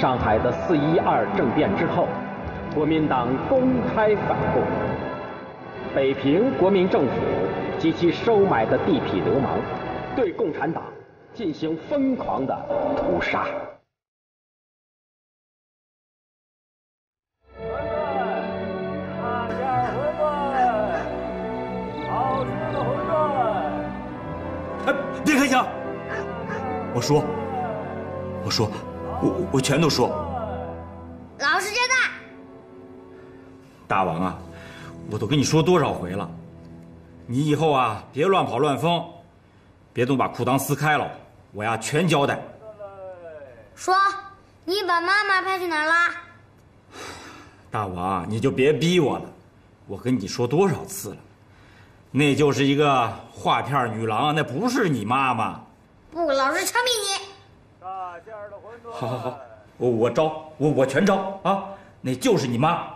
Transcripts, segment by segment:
上海的四一二政变之后，国民党公开反共。北平国民政府及其收买的地痞流氓，对共产党进行疯狂的屠杀。别开枪！我说，我说，我我全都说。老实交代。大王啊，我都跟你说多少回了，你以后啊别乱跑乱疯，别总把裤裆撕开了，我呀全交代。说，你把妈妈派去哪儿了？大王，你就别逼我了，我跟你说多少次了。那就是一个画片女郎，那不是你妈妈。不，老实枪毙你！好好好，我我招，我我全招啊！那就是你妈。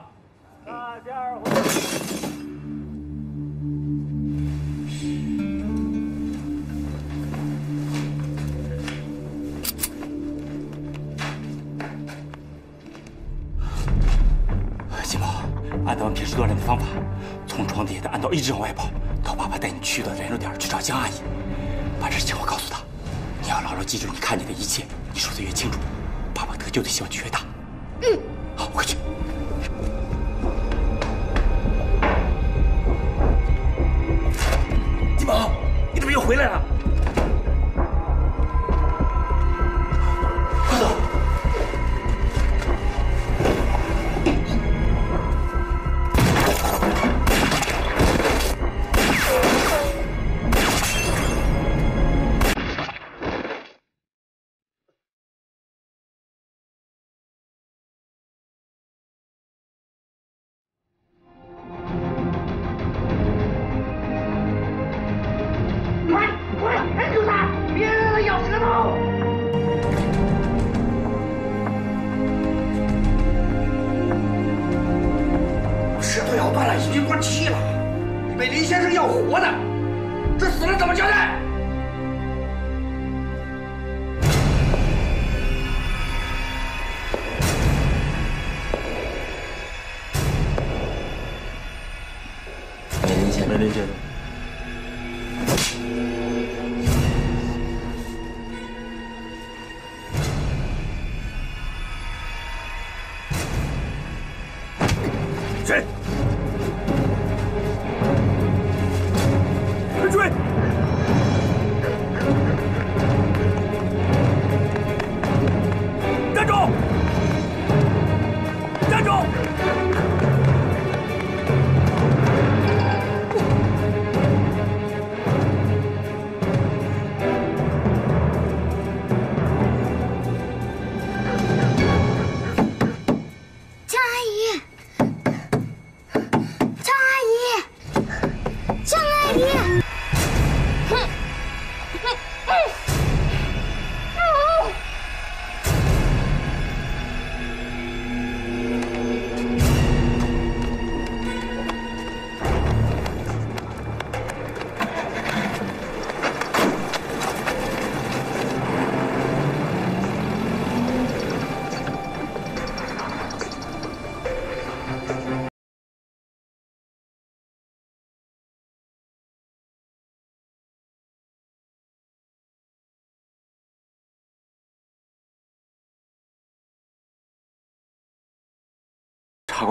金宝，按咱们平时锻炼的方法，从床底下的暗道一直往外跑，到爸爸带你去的燃油点去找江阿姨，把这情况告诉她。你要牢牢记住你看见的一切，你说的越清楚，爸爸得救的希望就越大。嗯，好，快去。金宝，你怎么又回来了？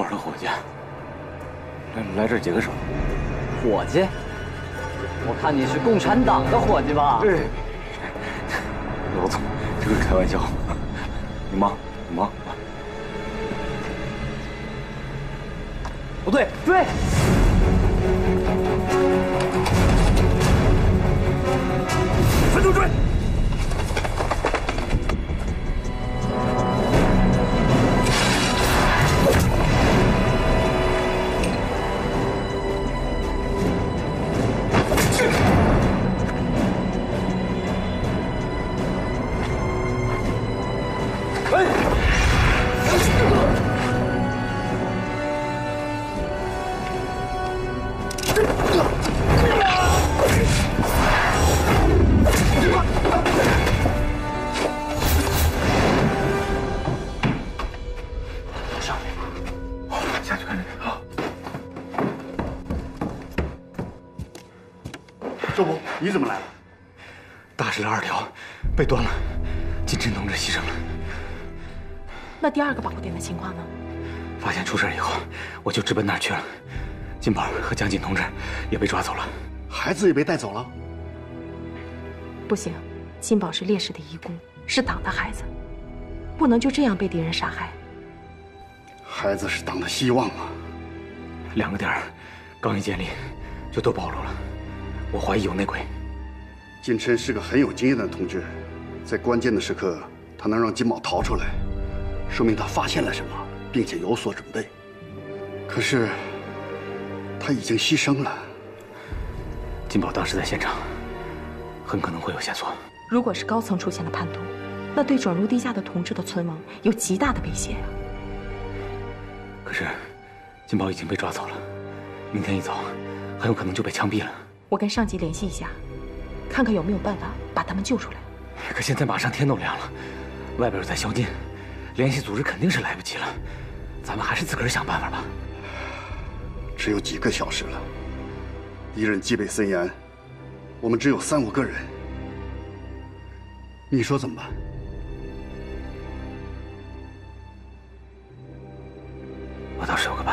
茶馆的伙计，来来这儿解个手。伙计，我看你是共产党的伙计吧？对，老总，这个是开玩笑。你忙，你忙。不对，追！就直奔那儿去了。金宝和江锦同志也被抓走了，孩子也被带走了。不行，金宝是烈士的遗孤，是党的孩子，不能就这样被敌人杀害。孩子是党的希望啊！两个点儿刚一建立，就都暴露了。我怀疑有内鬼。金琛是个很有经验的同志，在关键的时刻，他能让金宝逃出来，说明他发现了什么，并且有所准备。可是他已经牺牲了。金宝当时在现场，很可能会有线索。如果是高层出现了叛徒，那对转入地下的同志的存亡有极大的威胁啊！可是，金宝已经被抓走了，明天一早，很有可能就被枪毙了。我跟上级联系一下，看看有没有办法把他们救出来。可现在马上天都亮了，外边又在宵禁，联系组织肯定是来不及了。咱们还是自个儿想办法吧。只有几个小时了，敌人戒备森严，我们只有三五个人，你说怎么办？我倒是有个办法。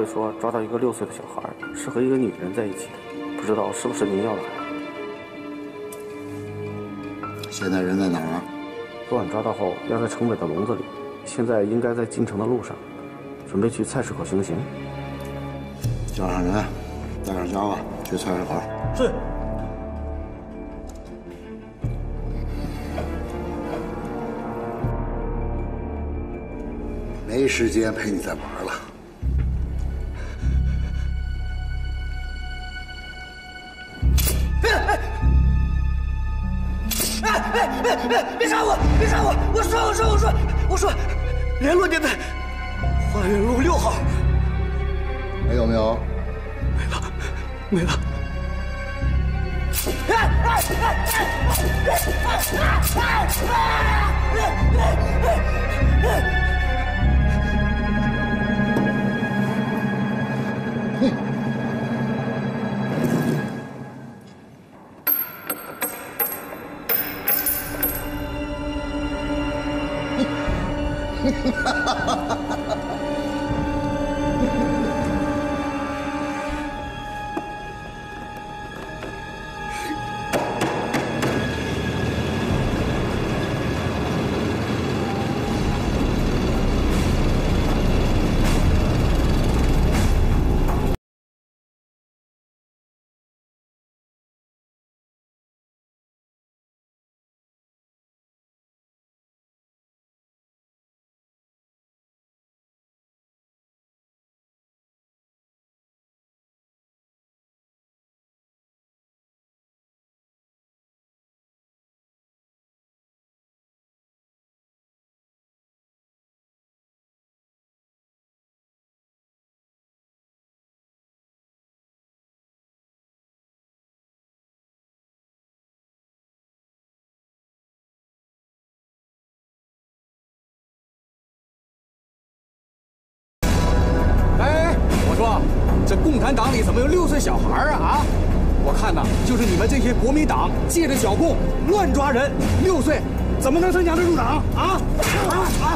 二队说抓到一个六岁的小孩，是和一个女人在一起的，不知道是不是您要的孩子。现在人在哪儿？昨晚抓到后压在城北的笼子里，现在应该在进城的路上，准备去菜市口行刑。叫上人，带上家伙去菜市口。是。没时间陪你再玩了。哎哎哎！别杀我！别杀我！我说我说我说我说，联络电台花园路六号。还有没有？没了，没了。哎哎哎哎哎哎哎哎！哈这共产党里怎么有六岁小孩啊？啊！我看呐，就是你们这些国民党借着剿共乱抓人，六岁怎么能参加得入党啊？啊啊！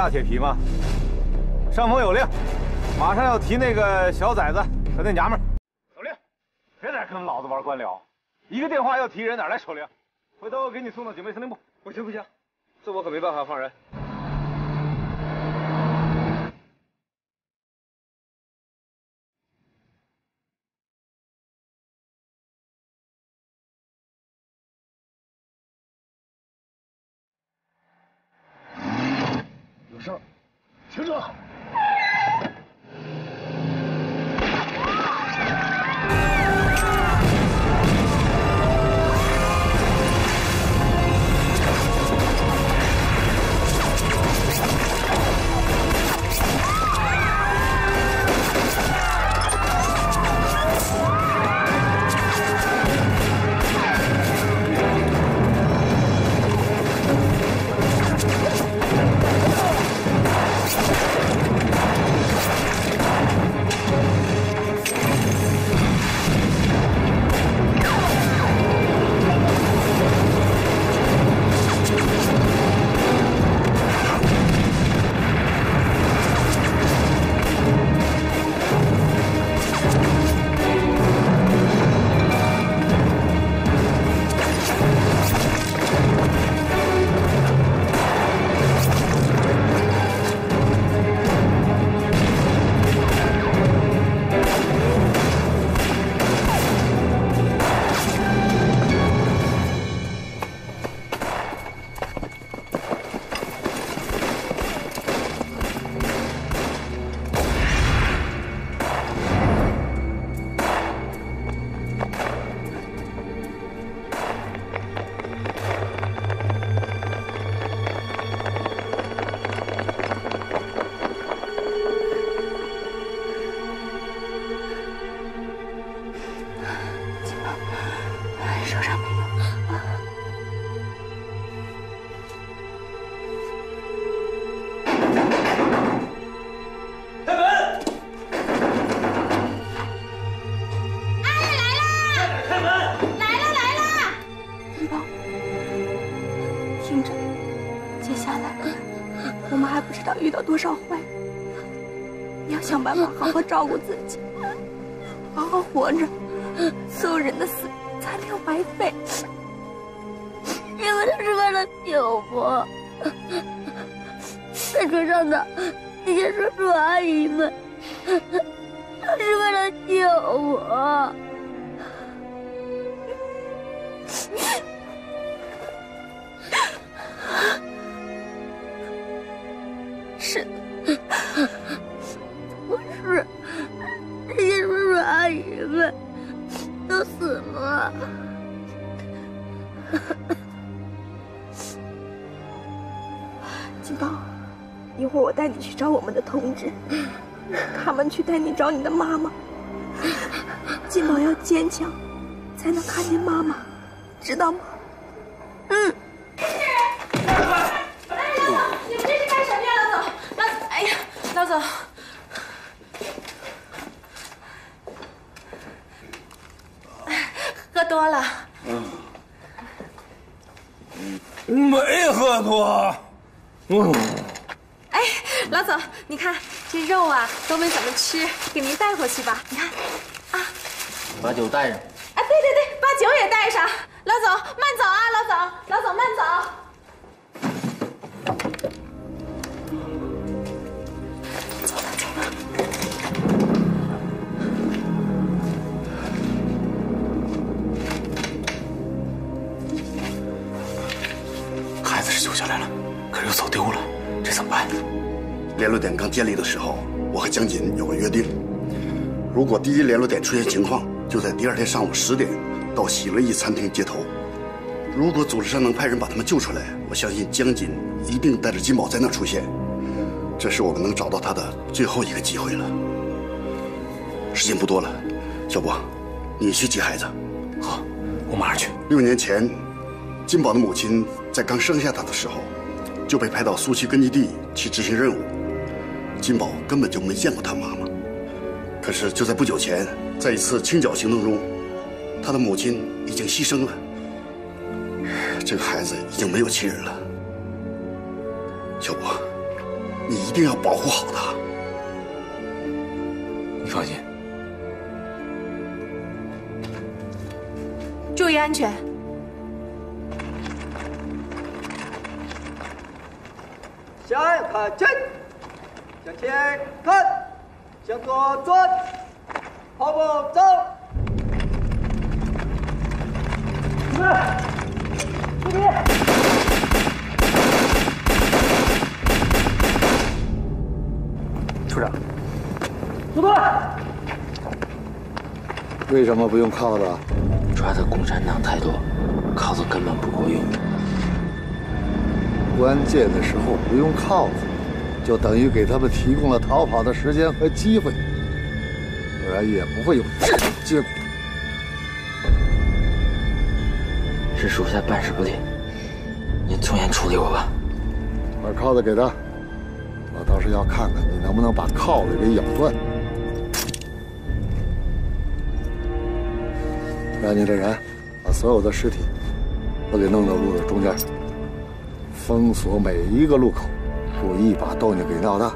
大铁皮吗？上峰有令，马上要提那个小崽子和那娘们儿。守令，别在这跟老子玩官僚，一个电话要提人，哪来守令？回头我给你送到警备司令部。不行不行，这我可没办法放人。照顾自己，好好活着，所有人的死才没有白费。救我，在车上的那些叔叔阿姨们都是为了救我。他们去带你找你的妈妈。金宝要坚强才能看见妈妈，知道吗？嗯。老总，你们这是干什么呀？老总，老，哎呀，老总。喝多了。没喝多。哎，老总，你看。这肉啊都没怎么吃，给您带回去吧。你看，啊，把酒带上。哎，对对对，把酒也带上。老总，慢走啊，老总，老总慢走。走联络点刚建立的时候，我和江锦有个约定：如果第一联络点出现情况，就在第二天上午十点到喜乐意餐厅接头。如果组织上能派人把他们救出来，我相信江锦一定带着金宝在那出现。这是我们能找到他的最后一个机会了。时间不多了，小波，你去接孩子。好，我马上去。六年前，金宝的母亲在刚生下他的时候，就被派到苏区根据地去执行任务。金宝根本就没见过他妈妈。可是就在不久前，在一次清剿行动中，他的母亲已经牺牲了。这个孩子已经没有亲人了。小博，你一定要保护好他。你放心。注意安全。向右看齐，向前看，向左转，跑步走。准备。处长，速度。为什么不用铐子？抓的共产党太多，铐子根本不够用。关键的时候不用铐子，就等于给他们提供了逃跑的时间和机会，不然也不会有这种结果。是属下办事不力，您从严处理我吧。把铐子给他，我倒是要看看你能不能把铐子给咬断。让你的人把所有的尸体都给弄到路的中间，封锁每一个路口，故意把动静给闹大，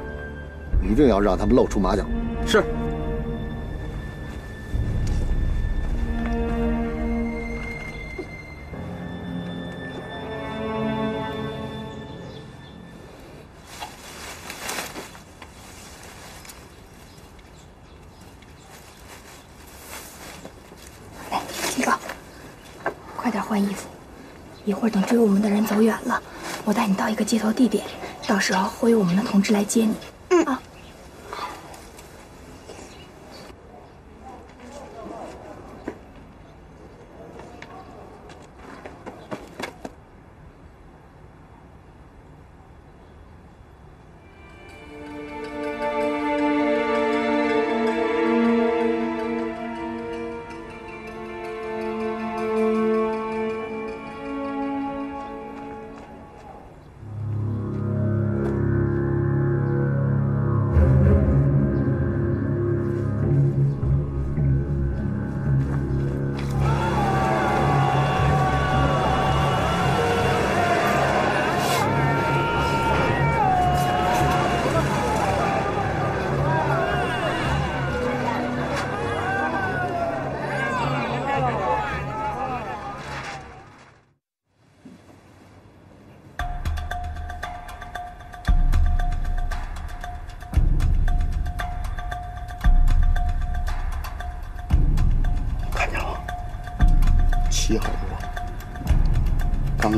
一定要让他们露出马脚。是。来，金宝，快点换衣服，一会儿等追我们的人走远了，我带你到一个接头地点，到时候会有我们的同志来接你。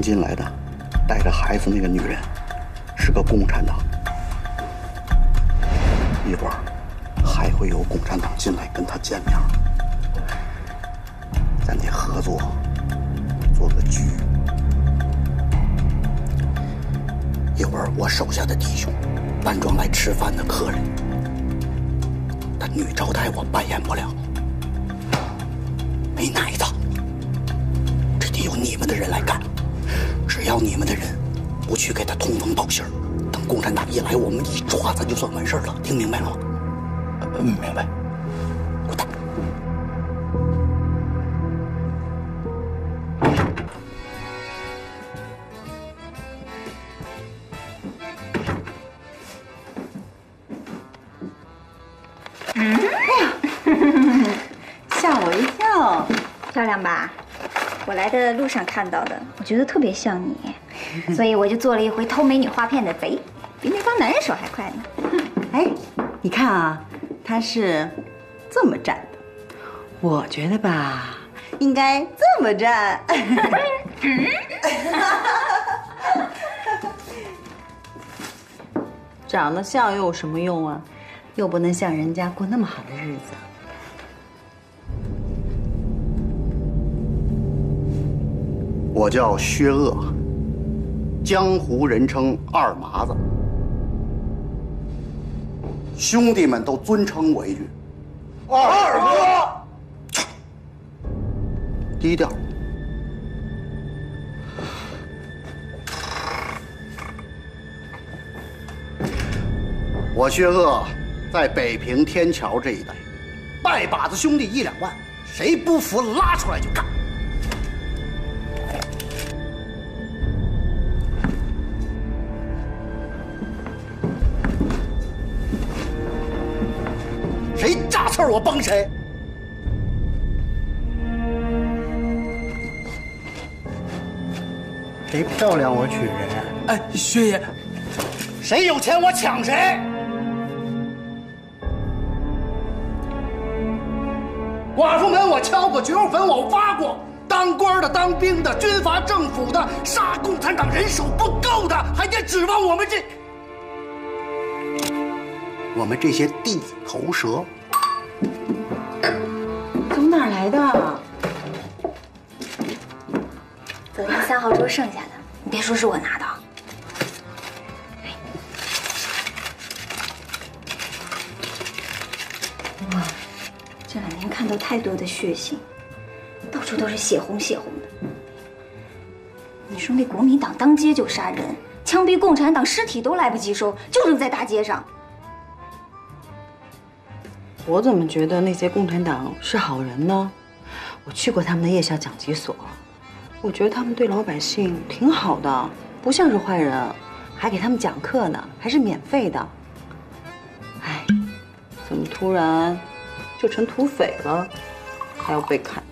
进来的，带着孩子那个女人，是个共产党。一会儿还会有共产党进来跟他见面，咱得合作，做个局。一会儿我手下的弟兄扮装来吃饭的客人，但女招待我扮演不了。你们的人不去给他通风报信等共产党一来我们一抓他就算完事了听明白了吗？明白。滚蛋。嗯？哎 呀吓我一跳。漂亮吧？我来的路上看到的，我觉得特别像你，所以我就做了一回偷美女画片的贼，比那帮男人手还快呢。哎，你看啊，他是这么站的，我觉得吧，应该这么站。长得像又有什么用啊？又不能像人家过那么好的日子。我叫薛鄂，江湖人称二麻子，兄弟们都尊称我一句“二哥”，低调。我薛鄂在北平天桥这一带，拜把子兄弟一两万，谁不服拉出来就干。儿我帮谁。谁漂亮我娶谁。哎，薛爷，谁有钱我抢谁。寡妇门我敲过，绝户坟我挖过，当官的、当兵的、军阀政府的，杀共产党人手不够的，还得指望我们这我们这些地头蛇。从哪儿来的？昨天三号桌剩下的，你别说是我拿的。哇，这两天看到太多的血腥，到处都是血红血红的。你说那国民党当街就杀人，枪毙共产党尸体都来不及收，就扔在大街上。我怎么觉得那些共产党是好人呢？我去过他们的夜校讲习所，我觉得他们对老百姓挺好的，不像是坏人，还给他们讲课呢，还是免费的。哎，怎么突然就成土匪了，还要被砍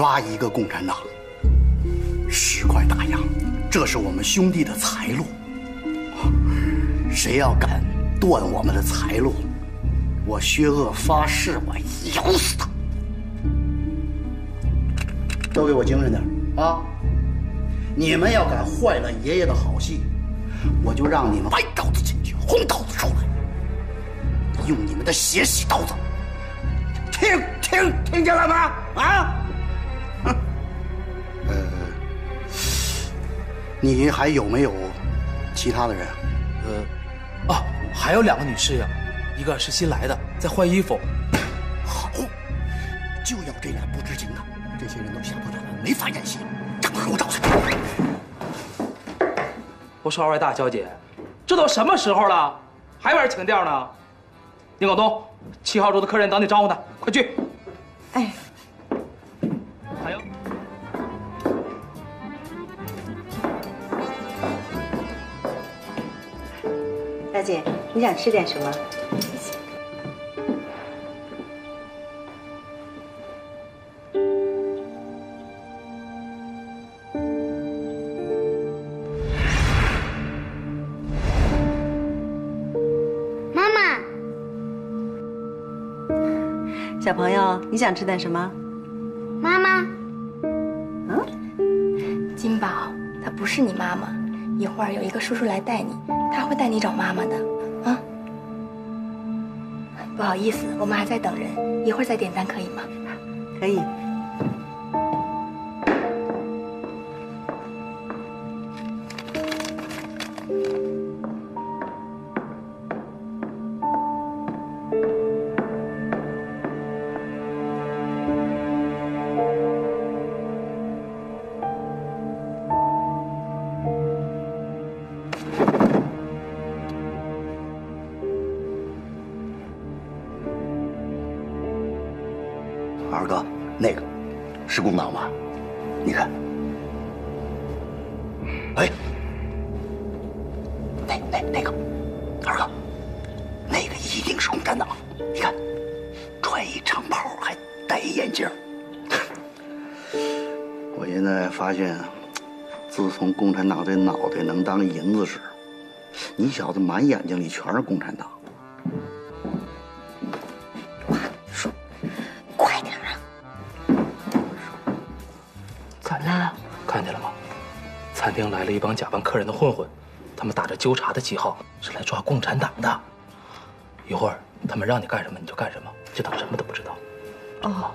抓一个共产党，十块大洋，这是我们兄弟的财路。谁要敢断我们的财路，我薛鄂发誓，我咬死他！都给我精神点啊！你们要敢坏了爷爷的好戏，我就让你们白刀子进去，红刀子出来，用你们的血洗刀子。听听听见了吗？啊！你还有没有其他的人？呃，啊，还有两个女士呀，一个是新来的，在换衣服。好，就要这俩不知情的，这些人都吓破胆了，没法演戏，赶快给我找去！我说二位大小姐，这都什么时候了，还玩情调呢？宁广东，七号桌的客人等你招呼呢，快去！哎，大姐，你想吃点什么？妈妈，小朋友，你想吃点什么？妈妈，嗯金宝，她不是你妈妈，一会儿有一个叔叔来带你，他会带你找妈妈的，啊？不好意思，我们还在等人，一会儿再点单可以吗？可以。穿一长袍，还戴一眼镜。我现在发现，自从共产党这脑袋能当银子使，你小子满眼睛里全是共产党。快点啊！怎么了？看见了吗？餐厅来了一帮假扮客人的混混，他们打着纠察的旗号，是来抓共产党的。一会儿他们让你干什么你就干什么，知道什么都不知道。哦，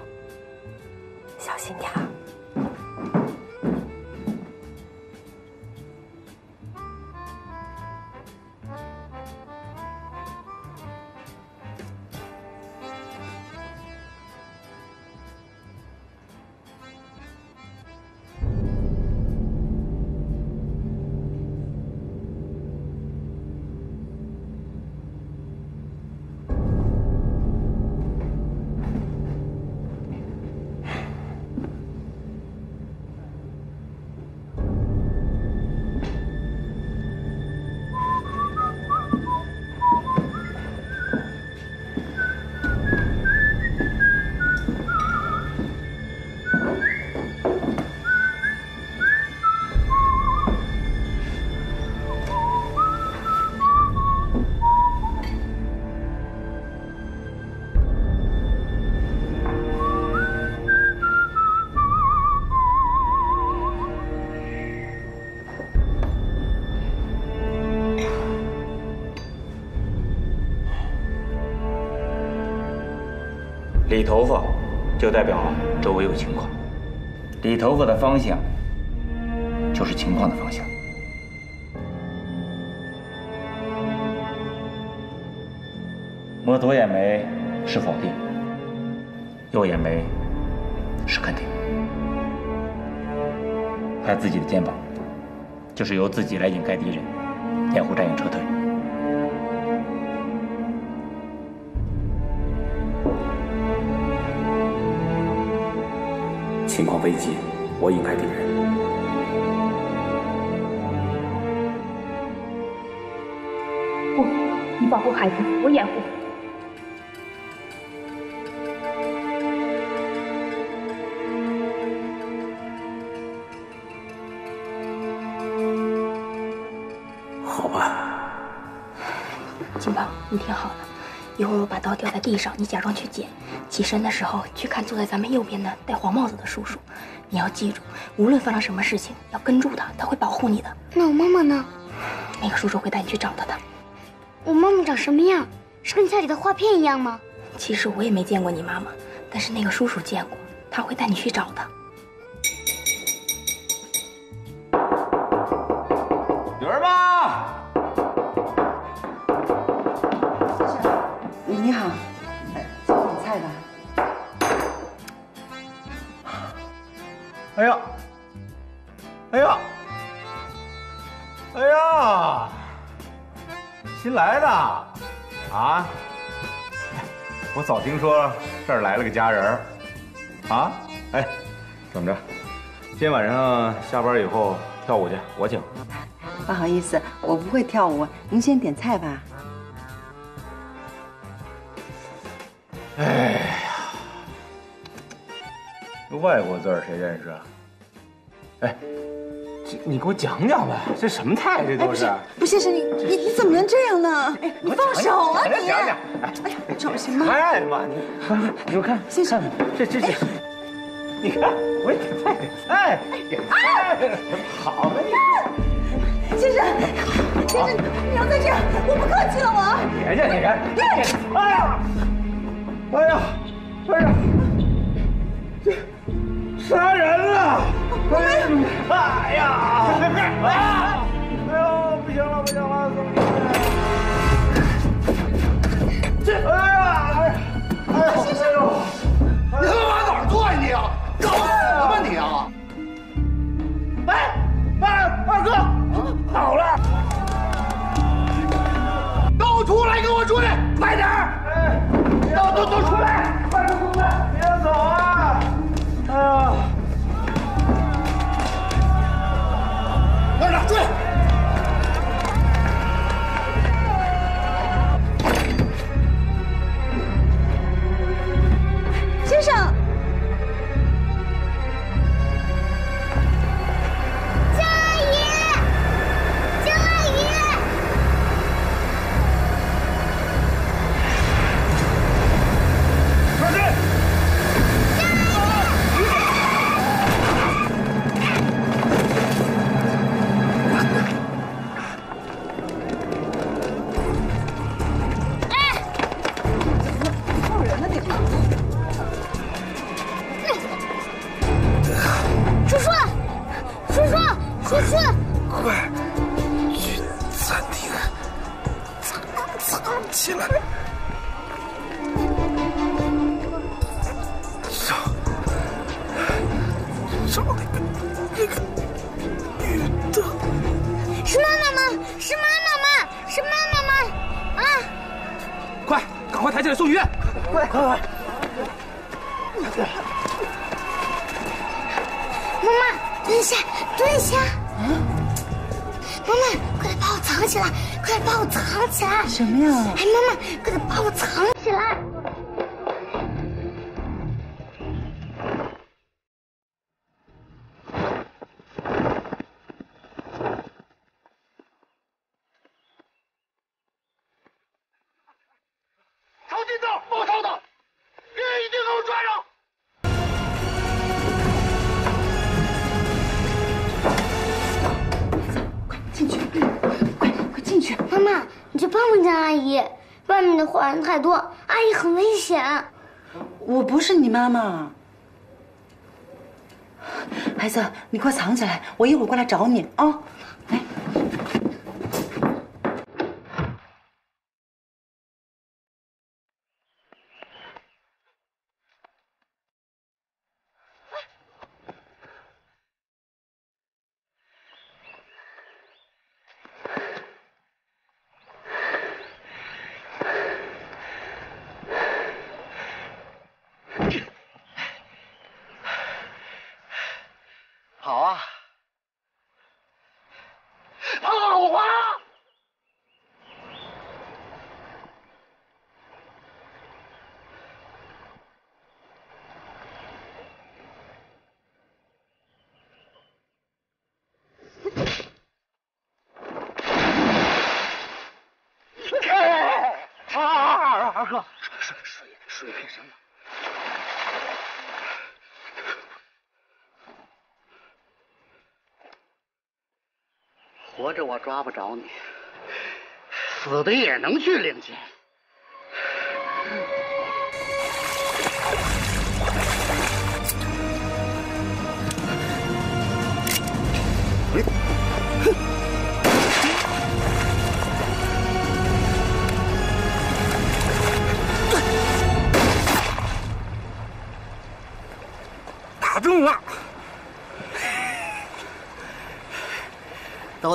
理头发，就代表周围有情况。理头发的方向，就是情况的方向。摸左眼眉是否定，右眼眉是肯定。拍自己的肩膀，就是由自己来掩盖敌人，掩护战友撤退。情况危急，我引开敌人。不，你保护孩子，我掩护。好吧，金宝，你听好了，一会儿我把刀掉在地上，你假装去捡，起身的时候去看坐在咱们右边的戴黄帽子的叔叔。你要记住，无论发生什么事情，要跟住他，他会保护你的。那我妈妈呢？那个叔叔会带你去找他的。我妈妈长什么样？是跟家里的画片一样吗？其实我也没见过你妈妈，但是那个叔叔见过，他会带你去找的。哎呀，哎呀，哎呀，新来的啊！我早听说这儿来了个家人啊！哎，怎么着？今天晚上下班以后跳舞去，我请。不好意思，我不会跳舞，您先点菜吧。外国字儿谁认识啊？哎，这你给我讲讲呗，这什么菜？这都是。不，先生，你你你怎么能这样呢？哎，你放手啊你！讲讲。哎呀，找行吗？菜嘛，你你给我看，先生，这这这，你看，我也点菜，点菜，点菜，好了你。先生，先生，你要再这样，我不客气了，我。别介，别介，哎呀，哎呀，哎呀，这杀人了！哎呀，哎呀！哎呦，不行了，不行了，怎么这？哎呀，哎呀，哎呦，哎呦，你他妈往哪儿坐呀你啊？找死吧你啊！哎，哎，二哥，好了，都出来，给我出来，快点儿！哎，都都都出来！外面的坏人太多，阿姨很危险。我不是你妈妈，孩子，你快藏起来，我一会儿过来找你啊！来，好啊，好啊！哎，啊，二二哥，水水水水什么？活着我抓不着你，死的也能去领钱。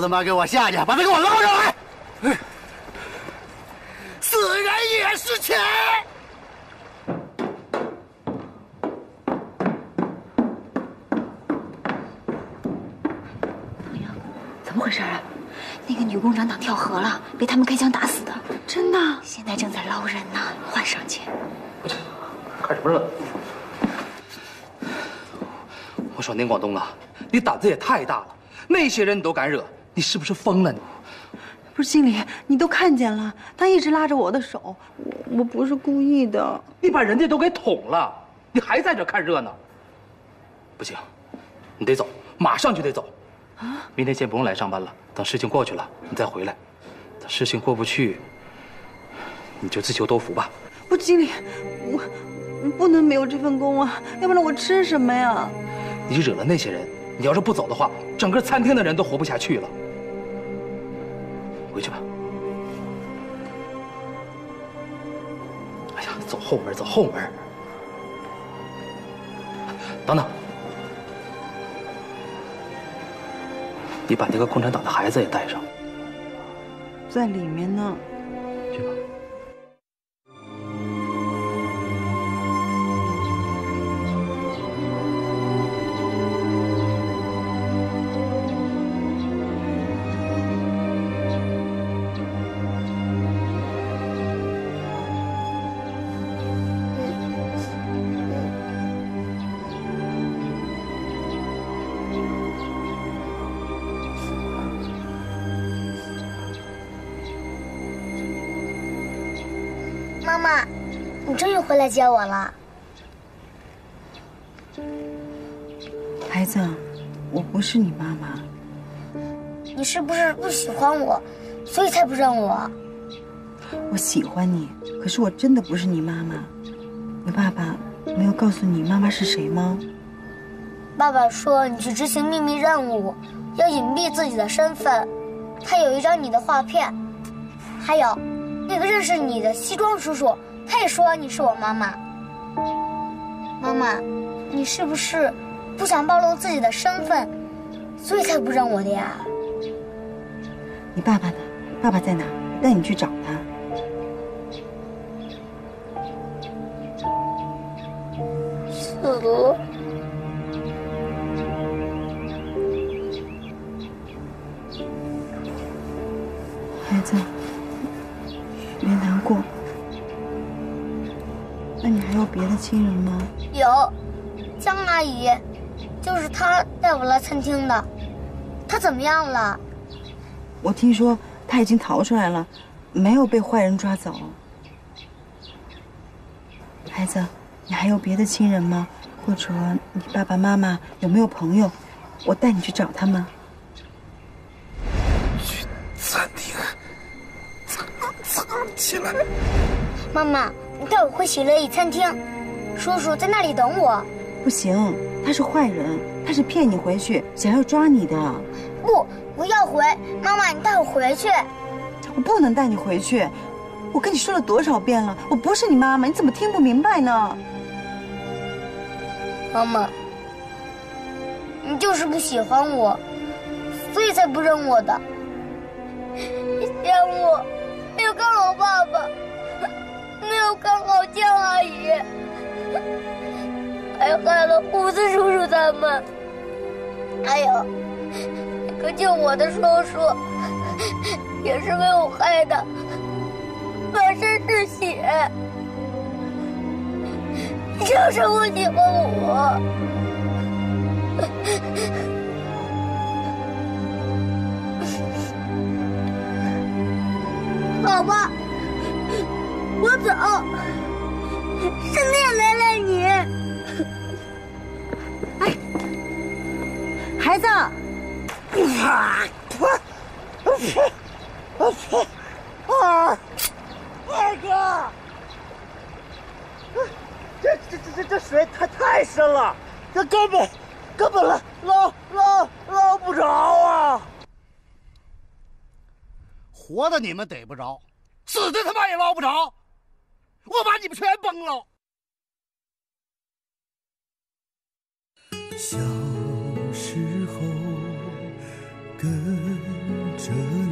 都他妈给我下去，把他给我捞上来！死人也是钱。怎么回事啊？那个女共产党跳河了，被他们开枪打死的。真的？现在正在捞人呢，换上去！看什么热闹？我说宁广东啊，你胆子也太大了，那些人你都敢惹，你是不是疯了你？不是经理，你都看见了，他一直拉着我的手，我我不是故意的。你把人家都给捅了，你还在这看热闹？不行，你得走，马上就得走。啊？明天先不用来上班了，等事情过去了，你再回来。等事情过不去，你就自求多福吧。不，经理，我我不能没有这份工啊，要不然我吃什么呀？你惹了那些人，你要是不走的话，整个餐厅的人都活不下去了。回去吧。哎呀，走后门，走后门。等等，你把那个共产党的孩子也带上。在里面呢。接我了。孩子，我不是你妈妈。你是不是不喜欢我，所以才不认我？我喜欢你，可是我真的不是你妈妈。你爸爸没有告诉你妈妈是谁吗？爸爸说你去执行秘密任务，要隐蔽自己的身份。他有一张你的画片，还有那个认识你的西装叔叔他也说你是我妈妈。妈妈你是不是不想暴露自己的身份所以才不认我的呀？你爸爸呢？爸爸在哪让你去找他。死了。亲人吗？有，江阿姨，就是她带我来餐厅的。她怎么样了？我听说她已经逃出来了，没有被坏人抓走。孩子，你还有别的亲人吗？或者你爸爸妈妈有没有朋友？我带你去找他们。去餐厅，藏藏起来。妈妈，你带我回喜乐意餐厅，叔叔在那里等我。不行，他是坏人，他是骗你回去，想要抓你的。不，我要回。妈妈，你带我回去。我不能带你回去。我跟你说了多少遍了，我不是你妈妈，你怎么听不明白呢？妈妈，你就是不喜欢我，所以才不认我的。嫌我没有看好爸爸，没有看好江阿姨，还害了胡子叔叔他们，还有那个救我的叔叔，也是被我害的。满身是血，就是不喜欢我。好吧，我走，顺便来来你。哎，孩子，啊！啊！二哥，这这这这这水太太深了，这根本根本捞捞捞捞不着啊！活的你们逮不着，死的他妈也捞不着，我把你们全崩了。着你，